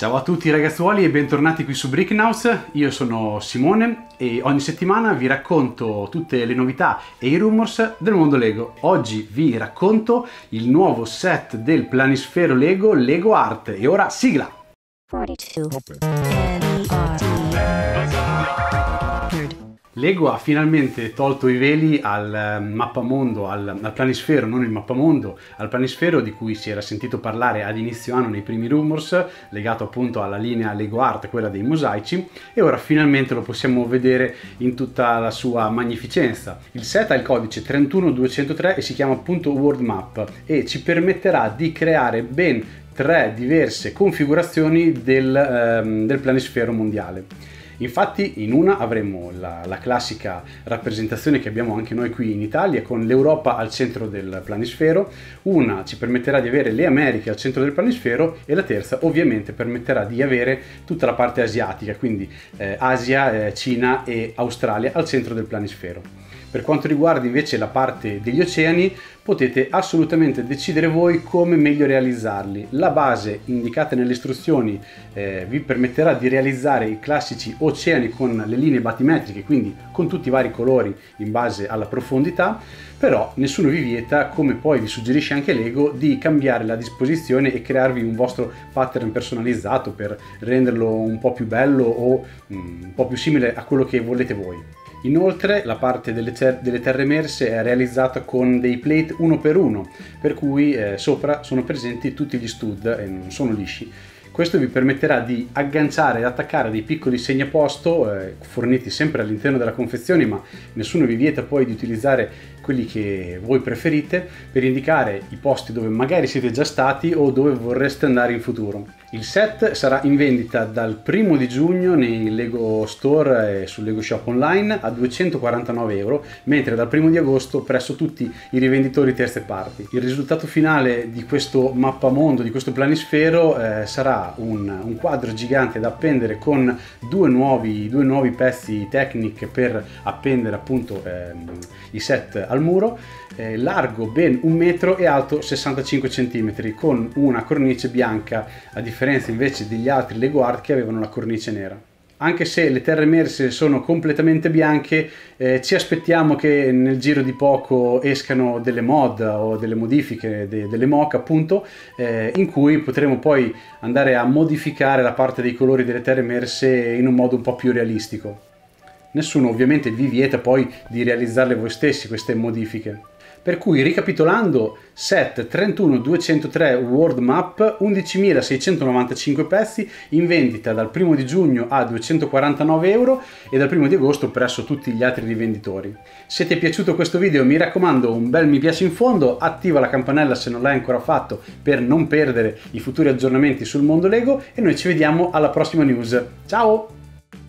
Ciao a tutti ragazzuoli e bentornati qui su Brickhouse, io sono Simone e ogni settimana vi racconto tutte le novità e i rumors del mondo Lego. Oggi vi racconto il nuovo set del planisfero Lego Lego Art e ora sigla! 42. Lego ha finalmente tolto i veli al eh, mappamondo, al, al planisfero, non il mappamondo, al planisfero di cui si era sentito parlare ad inizio anno nei primi rumors, legato appunto alla linea Lego Art, quella dei mosaici, e ora finalmente lo possiamo vedere in tutta la sua magnificenza. Il set ha il codice 31203 e si chiama appunto World Map e ci permetterà di creare ben tre diverse configurazioni del, ehm, del planisfero mondiale. Infatti in una avremo la, la, classica rappresentazione che abbiamo anche noi qui in Italia con l'Europa al centro del planisfero, una ci permetterà di avere le Americhe al centro del planisfero e la terza ovviamente permetterà di avere tutta la parte asiatica, quindi eh, Asia, eh, Cina e Australia al centro del planisfero. Per quanto riguarda invece la parte degli oceani, potete assolutamente decidere voi come meglio realizzarli. La base indicata nelle istruzioni eh, vi permetterà di realizzare i classici oceani con le linee battimetriche, quindi con tutti i vari colori in base alla profondità, però nessuno vi vieta, come poi vi suggerisce anche Lego, di cambiare la disposizione e crearvi un vostro pattern personalizzato per renderlo un po' più bello o mm, un po' più simile a quello che volete voi. Inoltre la parte delle, ter- delle, terre emerse è realizzata con dei plate uno per uno, per cui eh, sopra sono presenti tutti gli stud e non sono lisci. Questo vi permetterà di agganciare ed attaccare dei piccoli segnaposto eh, forniti sempre all'interno della confezione, ma nessuno vi vieta poi di utilizzare quelli che voi preferite per indicare i posti dove magari siete già stati o dove vorreste andare in futuro. Il set sarà in vendita dal 1 di giugno nei Lego Store e sul Lego Shop Online a 249 euro, mentre dal 1 di agosto presso tutti i rivenditori terze parti. Il risultato finale di questo mappamondo, di questo planisfero, eh, sarà un, un, quadro gigante da appendere con due nuovi, due nuovi pezzi Technic per appendere appunto eh, i set al muro, eh, largo ben un metro e alto 65 cm, con una cornice bianca, a differenza invece degli altri Lego Art che avevano la cornice nera anche se le terre emerse sono completamente bianche, eh, ci aspettiamo che nel giro di poco escano delle mod o delle modifiche, de- delle mock appunto, eh, in cui potremo poi andare a modificare la parte dei colori delle terre emerse in un modo un po' più realistico. Nessuno ovviamente vi vieta poi di realizzarle voi stessi queste modifiche. Per cui ricapitolando, set 31203 World Map, 11.695 pezzi in vendita dal 1 di giugno a 249 euro e dal 1 di agosto presso tutti gli altri rivenditori. Se ti è piaciuto questo video mi raccomando un bel mi piace in fondo, attiva la campanella se non l'hai ancora fatto per non perdere i futuri aggiornamenti sul mondo Lego e noi ci vediamo alla prossima news. Ciao!